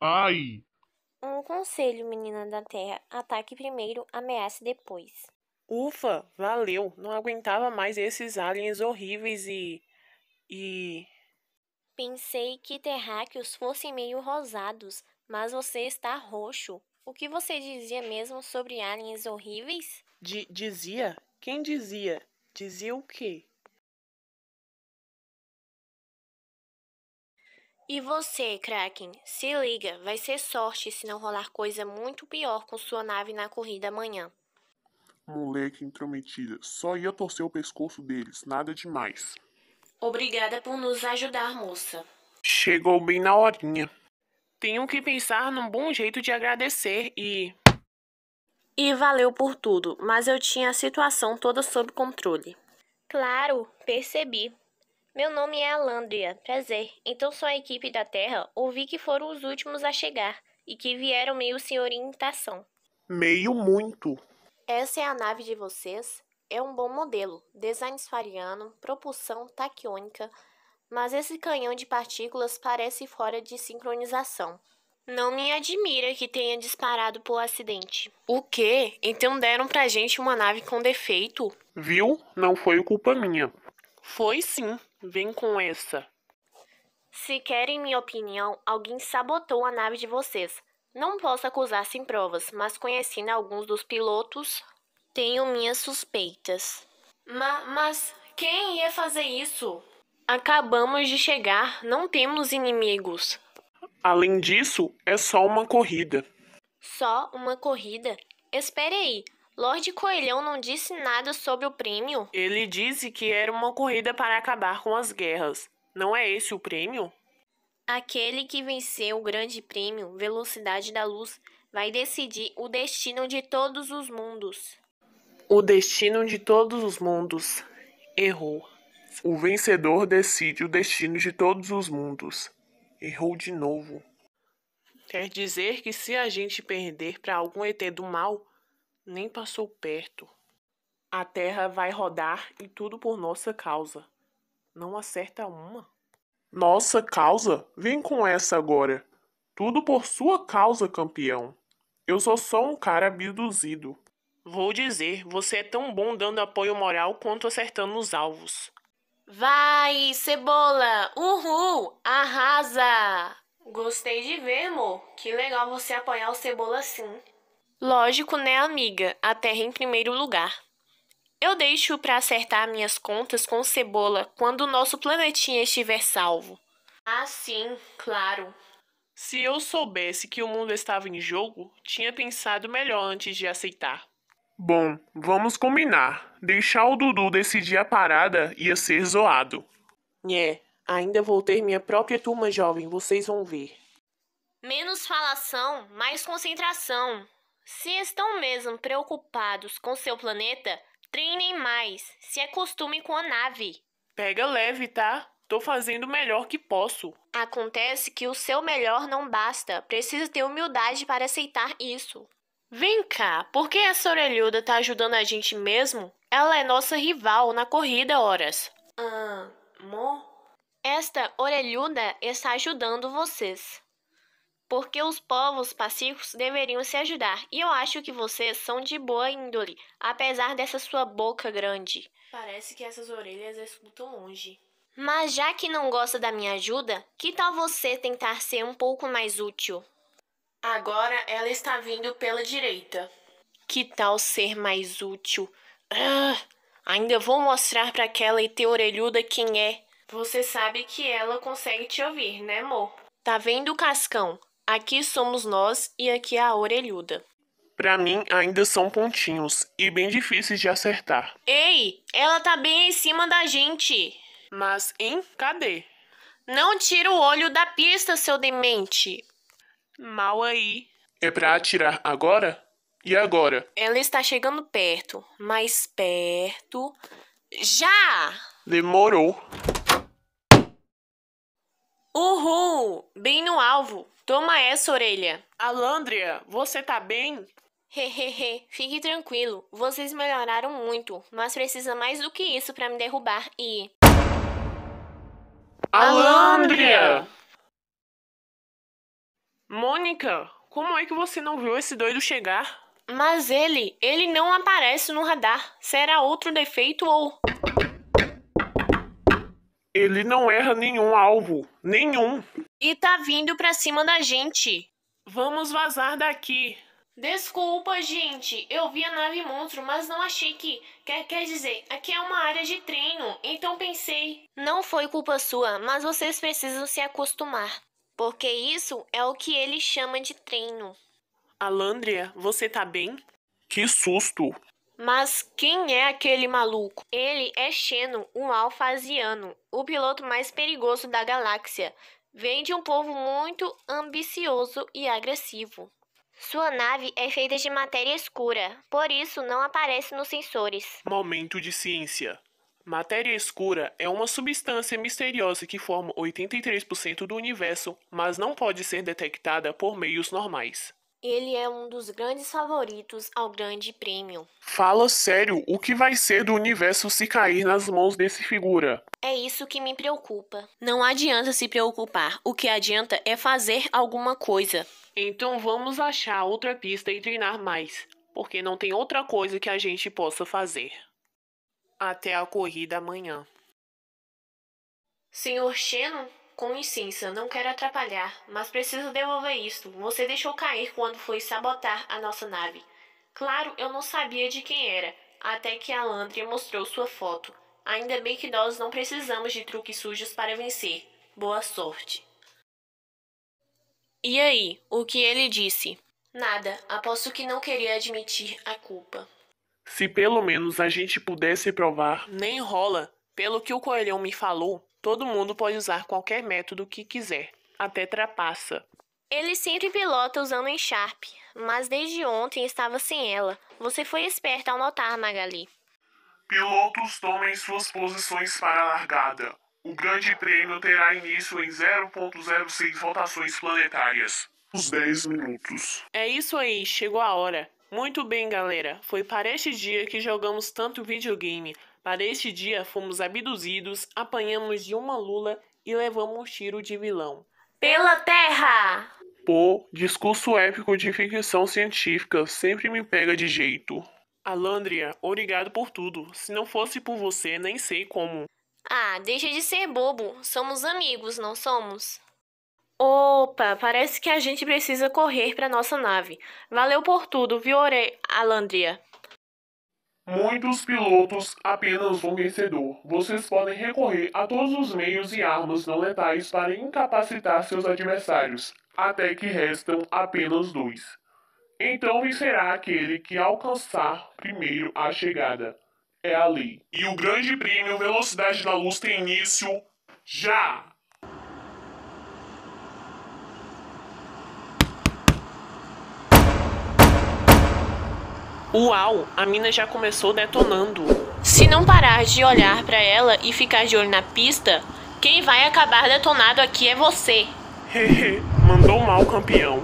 Ai! Um conselho, menina da Terra: ataque primeiro, ameace depois. Ufa, valeu. Não aguentava mais esses aliens horríveis e. e. Pensei que terráqueos fossem meio rosados, mas você está roxo. O que você dizia mesmo sobre aliens horríveis? Di dizia? Quem dizia? Dizia o quê? E você, Kraken, se liga, vai ser sorte se não rolar coisa muito pior com sua nave na corrida amanhã. Moleque intrometida, só ia torcer o pescoço deles, nada demais. Obrigada por nos ajudar, moça. Chegou bem na horinha. Tenho que pensar num bom jeito de agradecer e. E valeu por tudo, mas eu tinha a situação toda sob controle. Claro, percebi. Meu nome é Alandria, prazer. Então sou a equipe da Terra. Ouvi que foram os últimos a chegar e que vieram meio sem orientação. Meio muito. Essa é a nave de vocês? É um bom modelo, design sfariano, propulsão taquiônica, mas esse canhão de partículas parece fora de sincronização. Não me admira que tenha disparado por acidente. O quê? Então deram pra gente uma nave com defeito? Viu? Não foi culpa minha. Foi sim. Vem com essa. Se querem minha opinião, alguém sabotou a nave de vocês. Não posso acusar sem provas, mas conhecendo alguns dos pilotos, tenho minhas suspeitas. Ma mas quem ia fazer isso? Acabamos de chegar, não temos inimigos. Além disso, é só uma corrida. Só uma corrida? Espere aí, Lorde Coelhão não disse nada sobre o prêmio? Ele disse que era uma corrida para acabar com as guerras. Não é esse o prêmio? Aquele que venceu o grande prêmio, Velocidade da Luz, vai decidir o destino de todos os mundos. O destino de todos os mundos. Errou. O vencedor decide o destino de todos os mundos. Errou de novo. Quer dizer que se a gente perder para algum ET do mal, nem passou perto. A terra vai rodar e tudo por nossa causa. Não acerta uma. Nossa causa? Vem com essa agora. Tudo por sua causa, campeão. Eu sou só um cara abduzido. Vou dizer, você é tão bom dando apoio moral quanto acertando os alvos. Vai, cebola! Uhul! Arrasa! Gostei de ver, amor. Que legal você apoiar o cebola assim. Lógico, né, amiga? A terra em primeiro lugar. Eu deixo para acertar minhas contas com cebola quando o nosso planetinha estiver salvo. Ah, sim, claro. Se eu soubesse que o mundo estava em jogo, tinha pensado melhor antes de aceitar. Bom, vamos combinar. Deixar o Dudu decidir a parada ia ser zoado. É, ainda vou ter minha própria turma jovem, vocês vão ver. Menos falação, mais concentração. Se estão mesmo preocupados com seu planeta, treinem mais, se acostumem com a nave. Pega leve, tá? Tô fazendo o melhor que posso. Acontece que o seu melhor não basta, precisa ter humildade para aceitar isso. Vem cá, por que essa orelhuda tá ajudando a gente mesmo? Ela é nossa rival na corrida, horas. Ah, mo? Esta orelhuda está ajudando vocês porque os povos pacíficos deveriam se ajudar. E eu acho que vocês são de boa índole, apesar dessa sua boca grande. Parece que essas orelhas escutam longe. Mas já que não gosta da minha ajuda, que tal você tentar ser um pouco mais útil? Agora ela está vindo pela direita. Que tal ser mais útil? Ah, ainda vou mostrar para aquela ET orelhuda quem é. Você sabe que ela consegue te ouvir, né, amor? Tá vendo, Cascão? Aqui somos nós e aqui é a orelhuda. Para mim, ainda são pontinhos e bem difíceis de acertar. Ei, ela tá bem em cima da gente. Mas, hein? Cadê? Não tira o olho da pista, seu demente. Mal aí. É pra atirar agora? E agora? Ela está chegando perto. Mais perto. Já! Demorou. Uhul! Bem no alvo. Toma essa, orelha. Alandria, você tá bem? Hehehe, fique tranquilo. Vocês melhoraram muito, mas precisa mais do que isso para me derrubar e. Alandria! Mônica, como é que você não viu esse doido chegar? Mas ele, ele não aparece no radar. Será outro defeito ou. Ele não erra nenhum alvo. Nenhum. E tá vindo pra cima da gente. Vamos vazar daqui. Desculpa, gente. Eu vi a nave monstro, mas não achei que. Quer, quer dizer, aqui é uma área de treino, então pensei. Não foi culpa sua, mas vocês precisam se acostumar. Porque isso é o que ele chama de treino. Alandria, você tá bem? Que susto. Mas quem é aquele maluco? Ele é Xeno, um alfaziano, o piloto mais perigoso da galáxia. Vem de um povo muito ambicioso e agressivo. Sua nave é feita de matéria escura, por isso não aparece nos sensores. Momento de ciência. Matéria escura é uma substância misteriosa que forma 83% do universo, mas não pode ser detectada por meios normais. Ele é um dos grandes favoritos ao Grande Prêmio. Fala sério, o que vai ser do universo se cair nas mãos desse figura? É isso que me preocupa. Não adianta se preocupar, o que adianta é fazer alguma coisa. Então vamos achar outra pista e treinar mais, porque não tem outra coisa que a gente possa fazer. Até a corrida amanhã. Senhor Xeno, com licença, não quero atrapalhar, mas preciso devolver isto. Você deixou cair quando foi sabotar a nossa nave. Claro, eu não sabia de quem era, até que a Landria mostrou sua foto. Ainda bem que nós não precisamos de truques sujos para vencer. Boa sorte. E aí, o que ele disse? Nada, aposto que não queria admitir a culpa. Se pelo menos a gente pudesse provar. Nem rola. Pelo que o coelhão me falou, todo mundo pode usar qualquer método que quiser, até trapaça. Ele sempre pilota usando Sharp, mas desde ontem estava sem ela. Você foi esperta ao notar, Magali. Pilotos tomem suas posições para a largada. O grande prêmio terá início em 0.06 rotações planetárias. Os 10 minutos. É isso aí, chegou a hora. Muito bem, galera. Foi para este dia que jogamos tanto videogame. Para este dia fomos abduzidos, apanhamos de uma lula e levamos um tiro de vilão. Pela Terra! Pô, discurso épico de ficção científica sempre me pega de jeito. Alandria, obrigado por tudo. Se não fosse por você, nem sei como. Ah, deixa de ser bobo. Somos amigos, não somos? Opa, parece que a gente precisa correr para nossa nave. Valeu por tudo, viu, Ore Alandria? Muitos pilotos, apenas um vencedor. Vocês podem recorrer a todos os meios e armas não letais para incapacitar seus adversários, até que restam apenas dois. Então vencerá aquele que alcançar primeiro a chegada. É a lei. E o Grande Prêmio Velocidade da Luz tem início já! Uau, a mina já começou detonando. Se não parar de olhar para ela e ficar de olho na pista, quem vai acabar detonado aqui é você. Hehe, mandou mal, campeão.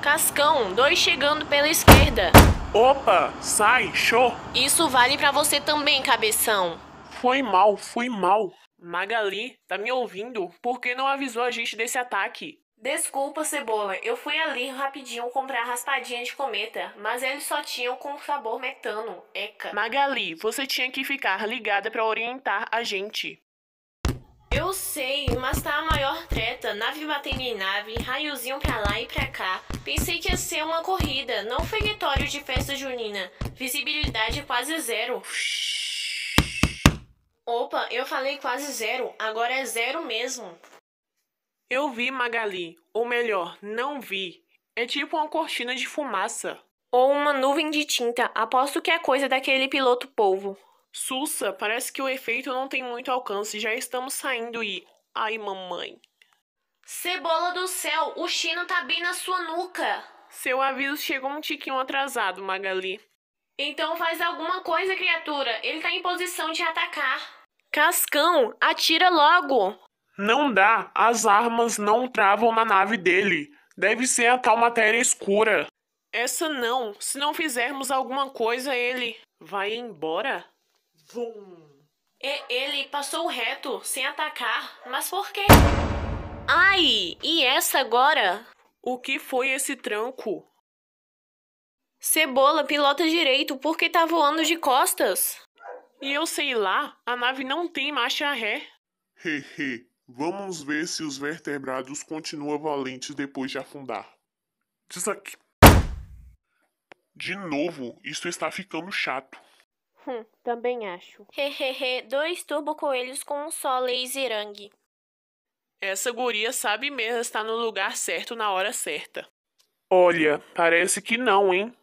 Cascão, dois chegando pela esquerda. Opa, sai, show. Isso vale para você também, cabeção. Foi mal, foi mal. Magali, tá me ouvindo? Por que não avisou a gente desse ataque? Desculpa, Cebola, eu fui ali rapidinho comprar raspadinha de cometa, mas eles só tinham com sabor metano, eca. Magali, você tinha que ficar ligada para orientar a gente. Eu sei, mas tá a maior treta, nave batendo em nave, raiozinho pra lá e pra cá. Pensei que ia ser uma corrida, não foguetório de festa junina. Visibilidade quase zero. Opa, eu falei quase zero, agora é zero mesmo. Eu vi, Magali. Ou melhor, não vi. É tipo uma cortina de fumaça. Ou uma nuvem de tinta. Aposto que é coisa daquele piloto polvo. Sussa, parece que o efeito não tem muito alcance. Já estamos saindo e. Ai, mamãe. Cebola do céu, o chino tá bem na sua nuca. Seu aviso chegou um tiquinho atrasado, Magali. Então faz alguma coisa, criatura. Ele tá em posição de atacar. Cascão, atira logo. Não dá, as armas não travam na nave dele. Deve ser a tal matéria escura. Essa não. Se não fizermos alguma coisa, ele vai embora. Vum. E ele passou reto, sem atacar. Mas por quê? Ai, e essa agora? O que foi esse tranco? Cebola, pilota direito, porque tá voando de costas. E eu sei lá, a nave não tem marcha ré. Hehe, vamos ver se os vertebrados continuam valentes depois de afundar. Diz aqui. De novo, isso está ficando chato. Hum, também acho. Hehehe, dois turbo-coelhos com um só laserang. Essa guria sabe mesmo estar no lugar certo na hora certa. Olha, parece que não, hein?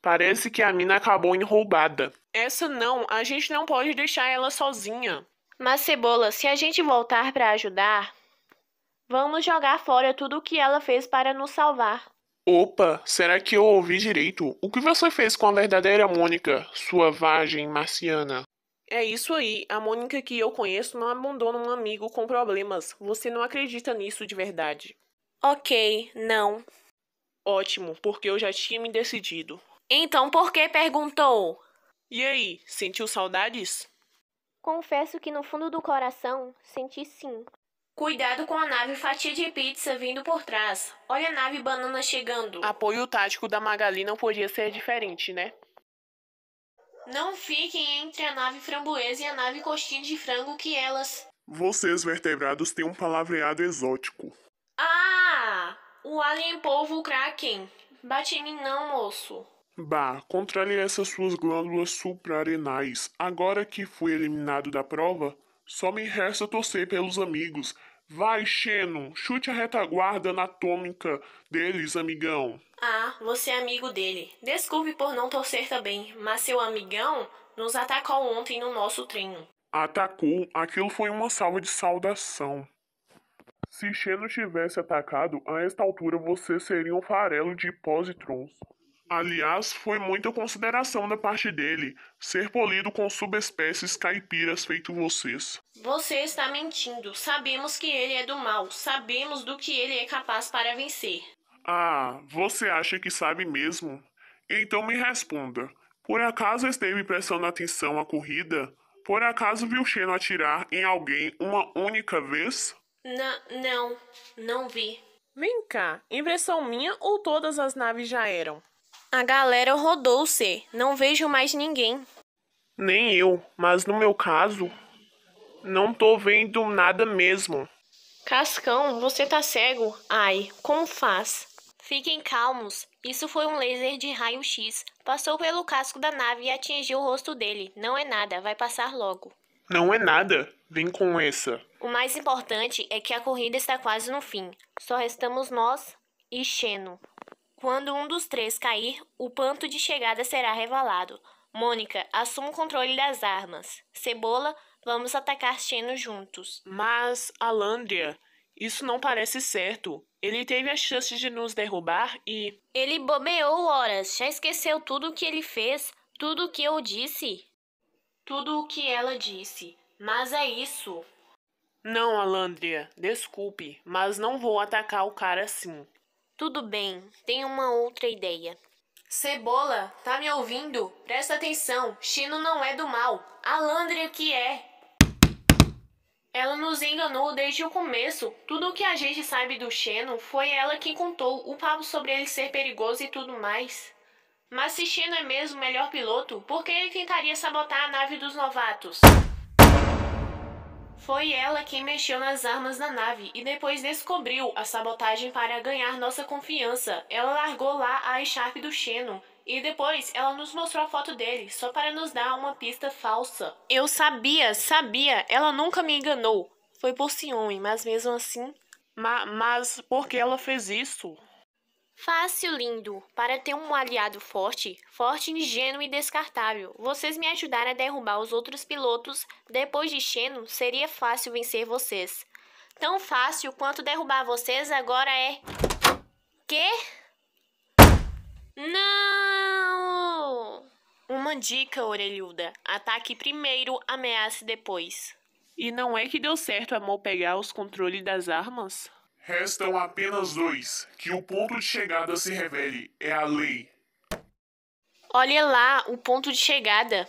Parece que a mina acabou em roubada. Essa não, a gente não pode deixar ela sozinha. Mas, Cebola, se a gente voltar para ajudar, vamos jogar fora tudo o que ela fez para nos salvar. Opa, será que eu ouvi direito? O que você fez com a verdadeira Mônica, sua vagem marciana? É isso aí, a Mônica que eu conheço não abandona um amigo com problemas. Você não acredita nisso de verdade. Ok, não. Ótimo, porque eu já tinha me decidido. Então por que perguntou? E aí, sentiu saudades? Confesso que no fundo do coração senti sim. Cuidado com a nave fatia de pizza vindo por trás. Olha a nave banana chegando. Apoio tático da Magali não podia ser diferente, né? Não fiquem entre a nave framboesa e a nave coxinha de frango que elas. Vocês vertebrados têm um palavreado exótico. Ah! O alien polvo Kraken. Bate em mim não, moço. Bah, controle essas suas glândulas suprarenais. Agora que fui eliminado da prova, só me resta torcer pelos amigos. Vai, Xeno, chute a retaguarda anatômica deles, amigão. Ah, você é amigo dele. Desculpe por não torcer também, mas seu amigão nos atacou ontem no nosso treino. Atacou? Aquilo foi uma salva de saudação. Se Xeno tivesse atacado, a esta altura você seria um farelo de positrons. Aliás, foi muita consideração da parte dele ser polido com subespécies caipiras feito vocês. Você está mentindo. Sabemos que ele é do mal. Sabemos do que ele é capaz para vencer. Ah, você acha que sabe mesmo? Então me responda. Por acaso esteve prestando atenção à corrida? Por acaso viu Xeno atirar em alguém uma única vez? N não, não vi. Vem cá, impressão minha ou todas as naves já eram? A galera rodou-se. Não vejo mais ninguém. Nem eu, mas no meu caso, não tô vendo nada mesmo. Cascão, você tá cego? Ai, como faz? Fiquem calmos. Isso foi um laser de raio-x. Passou pelo casco da nave e atingiu o rosto dele. Não é nada, vai passar logo. Não é nada. Vem com essa. O mais importante é que a corrida está quase no fim. Só restamos nós e Xeno. Quando um dos três cair, o ponto de chegada será revelado. Mônica, assuma o controle das armas. Cebola, vamos atacar Xeno juntos. Mas, Alandria, isso não parece certo. Ele teve a chance de nos derrubar e. Ele bobeou horas. Já esqueceu tudo o que ele fez? Tudo o que eu disse? Tudo o que ela disse. Mas é isso. Não, Alandria, desculpe, mas não vou atacar o cara assim. Tudo bem, tenho uma outra ideia. Cebola, tá me ouvindo? Presta atenção, Chino não é do mal. Alandria que é. Ela nos enganou desde o começo. Tudo o que a gente sabe do Xeno foi ela quem contou o papo sobre ele ser perigoso e tudo mais. Mas se Xeno é mesmo o melhor piloto, por que ele tentaria sabotar a nave dos novatos? Foi ela quem mexeu nas armas da nave e depois descobriu a sabotagem para ganhar nossa confiança. Ela largou lá a Sharp do Xeno e depois ela nos mostrou a foto dele, só para nos dar uma pista falsa. Eu sabia, sabia, ela nunca me enganou. Foi por ciúme, mas mesmo assim. Ma mas por que ela fez isso? Fácil, lindo. Para ter um aliado forte, forte, ingênuo e descartável, vocês me ajudaram a derrubar os outros pilotos. Depois de Xeno, seria fácil vencer vocês. Tão fácil quanto derrubar vocês agora é. Quê? Não! Uma dica, orelhuda. Ataque primeiro, ameace depois. E não é que deu certo a Mo pegar os controles das armas? Restam apenas dois. Que o ponto de chegada se revele. É a lei. Olha lá, o ponto de chegada.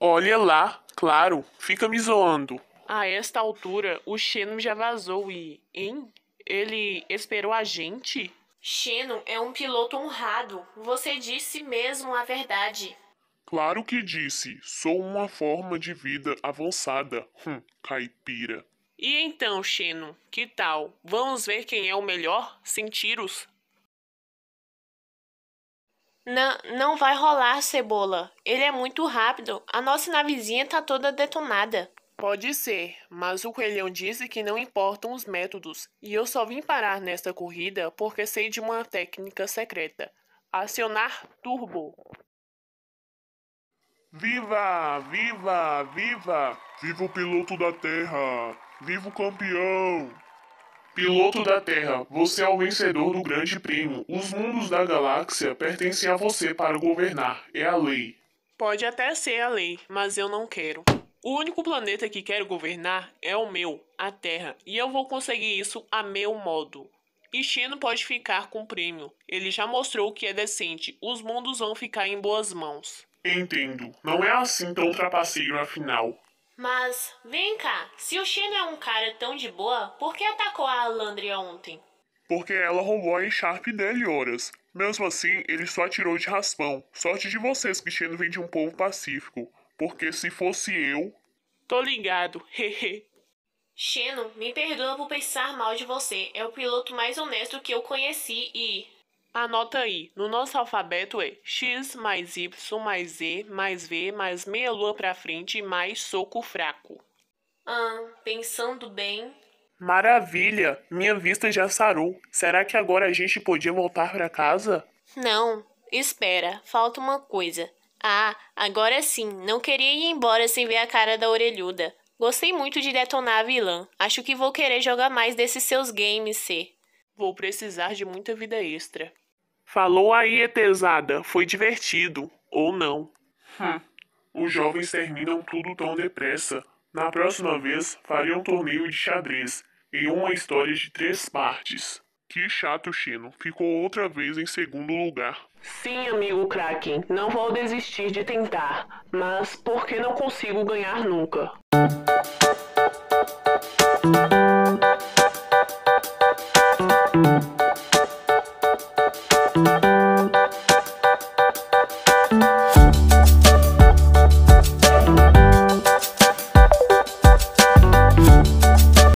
Olha lá, claro, fica me zoando. A esta altura, o Xeno já vazou e. Hein? Ele esperou a gente? Xeno é um piloto honrado. Você disse mesmo a verdade. Claro que disse. Sou uma forma de vida avançada. Hum, caipira. E então, Xeno, que tal? Vamos ver quem é o melhor? Sem tiros? Não, não vai rolar, Cebola. Ele é muito rápido. A nossa navezinha tá toda detonada. Pode ser, mas o coelhão disse que não importam os métodos, e eu só vim parar nesta corrida porque sei de uma técnica secreta. Acionar turbo. Viva! Viva! Viva! Viva o piloto da Terra! Viva o campeão! Piloto da Terra, você é o vencedor do Grande Prêmio. Os mundos da galáxia pertencem a você para governar. É a lei. Pode até ser a lei, mas eu não quero. O único planeta que quero governar é o meu, a Terra, e eu vou conseguir isso a meu modo. E Xeno pode ficar com o prêmio. Ele já mostrou que é decente. Os mundos vão ficar em boas mãos. Entendo. Não é assim tão trapaceiro afinal. Mas, vem cá, se o Xeno é um cara tão de boa, por que atacou a Alandria ontem? Porque ela roubou a Encharpe dele horas. Mesmo assim, ele só atirou de raspão. Sorte de vocês que Xeno vem de um povo pacífico. Porque se fosse eu. Tô ligado, hehe. Xeno, me perdoa por pensar mal de você. É o piloto mais honesto que eu conheci e. Anota aí, no nosso alfabeto é X mais Y mais Z mais V mais meia lua pra frente mais soco fraco. Ah, pensando bem. Maravilha! Minha vista já sarou. Será que agora a gente podia voltar para casa? Não, espera, falta uma coisa. Ah, agora sim, não queria ir embora sem ver a cara da orelhuda. Gostei muito de detonar a vilã. Acho que vou querer jogar mais desses seus games, C. Vou precisar de muita vida extra. Falou aí, Etesada. Foi divertido. Ou não. Hum. Os jovens terminam tudo tão depressa. Na próxima vez, farei um torneio de xadrez em uma história de três partes. Que chato, Chino. Ficou outra vez em segundo lugar. Sim, amigo Kraken. Não vou desistir de tentar. Mas por que não consigo ganhar nunca?